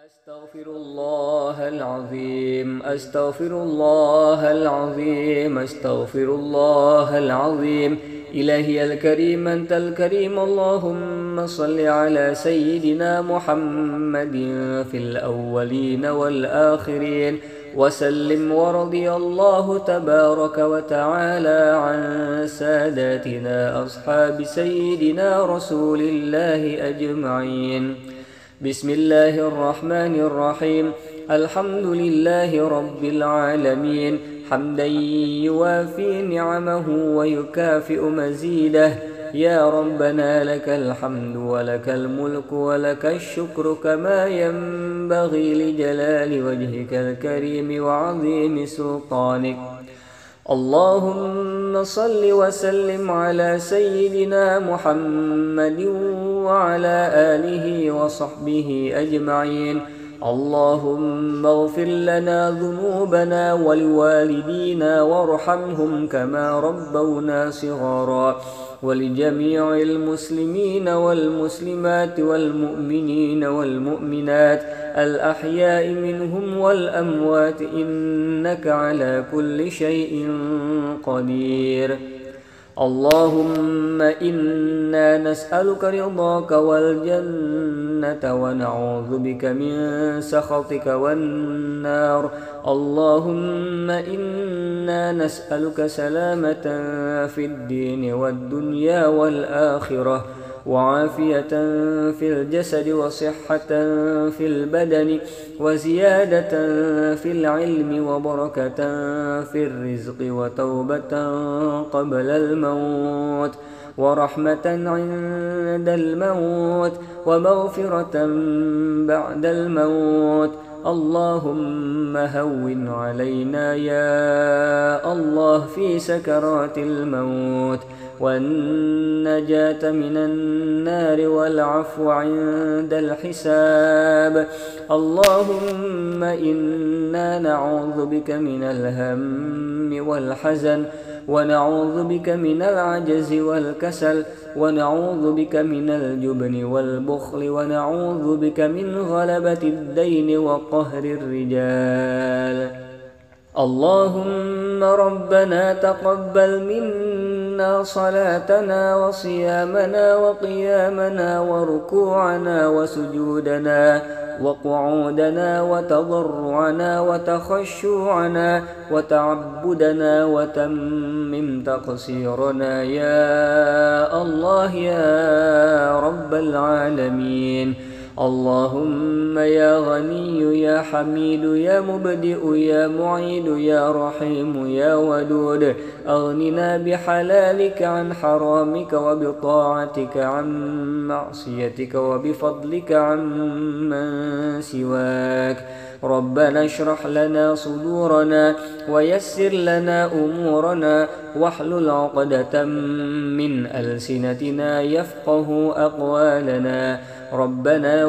أستغفر الله العظيم أستغفر الله العظيم أستغفر الله العظيم. إلهي الكريم أنت الكريم اللهم صل على سيدنا محمد في الأولين والآخرين. وسلم ورضي الله تبارك وتعالى عن ساداتنا أصحاب سيدنا رسول الله أجمعين. بسم الله الرحمن الرحيم الحمد لله رب العالمين حمدا يوافي نعمه ويكافئ مزيده يا ربنا لك الحمد ولك الملك ولك الشكر كما ينبغي لجلال وجهك الكريم وعظيم سلطانك اللهم صل وسلم على سيدنا محمد وعلى آله وصحبه أجمعين. اللهم اغفر لنا ذنوبنا ولوالدينا وارحمهم كما ربونا صغارا. ولجميع المسلمين والمسلمات والمؤمنين والمؤمنات الأحياء منهم والأموات إنك على كل شيء قدير اللهم إنا نسألك رضاك والجنة ونعوذ بك من سخطك والنار. اللهم إنا نسألك سلامة في الدين والدنيا والآخرة. وعافية في الجسد وصحة في البدن وزيادة في العلم وبركة في الرزق وتوبة قبل الموت ورحمة عند الموت ومغفرة بعد الموت. اللهم هون علينا يا الله في سكرات الموت. والنجاة من النار والعفو عند الحساب. اللهم إنا نعوذ بك من الهم والحزن ونعوذ بك من العجز والكسل ونعوذ بك من الجبن والبخل ونعوذ بك من غلبة الدين وقهر الرجال. اللهم ربنا تقبل منا صلاتنا وصيامنا وقيامنا وركوعنا وسجودنا وقعودنا وتضرعنا وتخشوعنا وتعبدنا وتمم تقصيرنا يا الله يا رب العالمين اللهم يا غني يا حميد يا مبدئ يا معيد يا رحيم يا ودود أغننا بحلالك عن حرامك وبطاعتك عن معصيتك وبفضلك عن من سواك ربنا اشرح لنا صدورنا ويسر لنا أمورنا واحلل عقدة من ألسنتنا يفقه أقوالنا ربنا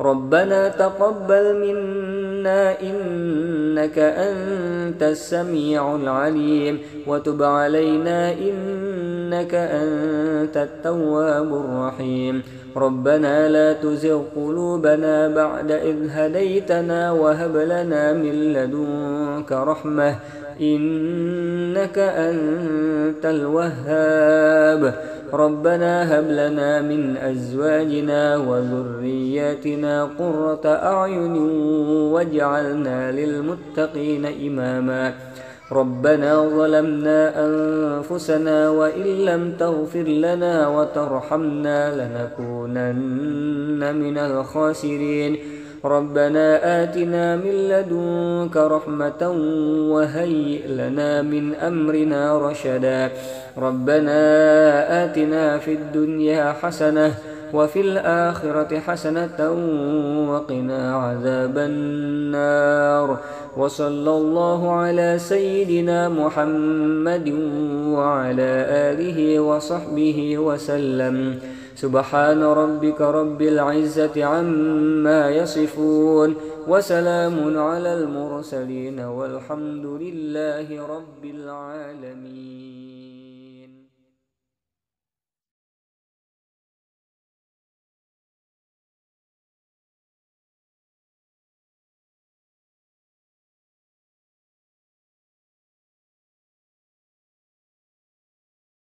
ربنا تقبل منا إنك أنت السميع العليم وتب علينا إنك أنت التواب الرحيم ربنا لا تزغ قلوبنا بعد إذ هديتنا وهب لنا من لدنك رحمة إنك أنت الوهاب ربنا هب لنا من أزواجنا وذرياتنا قرة أعين واجعلنا للمتقين إماما. ربنا ظلمنا أنفسنا وإن لم تغفر لنا وترحمنا لنكونن من الخاسرين. ربنا آتنا من لدنك رحمة وهيئ لنا من أمرنا رشدا. ربنا آتنا في الدنيا حسنة وفي الآخرة حسنة وقنا عذاب النار. وصلى الله على سيدنا محمد وعلى آله وصحبه وسلم. سبحان ربك رب العزة عما يصفون. وسلام على المرسلين والحمد لله رب العالمين.